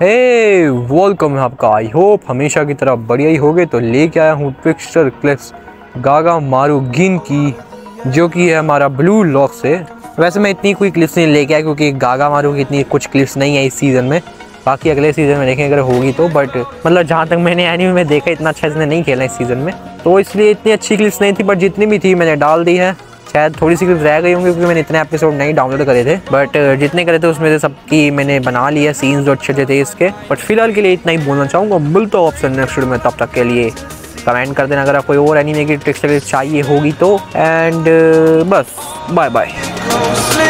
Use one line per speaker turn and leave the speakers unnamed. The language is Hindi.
वेलकम है आपका। आई होप हमेशा की तरह बढ़िया ही होगे। तो लेके आया हूँ ट्विक्स्टर क्लिप्स गागा मारू गिन की, जो कि है हमारा ब्लू लॉक से। वैसे मैं इतनी कोई क्लिप्स नहीं लेके आया क्योंकि गागा मारू की इतनी कुछ क्लिप्स नहीं है इस सीज़न में। बाकी अगले सीज़न में देखें अगर होगी तो बट मतलब जहाँ तक मैंने एनिमे में देखा, इतना अच्छा इसने नहीं खेला इस सीज़न में। तो इसलिए इतनी अच्छी क्लिप्स नहीं थी बट जितनी भी थी मैंने डाल दी है। शायद थोड़ी सी क्लिप्स रह गई होंगी क्योंकि मैंने इतने एपिसोड नहीं डाउनलोड करे थे बट जितने करे थे उसमें से सबकी मैंने बना लिया सीन्स जो अच्छे अच्छे थे इसके। बट फ़िलहाल के लिए इतना ही बोलना चाहूँगा। मिलता हूँ ऑप्शन नेक्स्ट में, तब तक के लिए। कमेंट कर देना, अगर आप कोई और एनिमे की ट्रिक्स चाहिए होगी तो। एंड बस bye bye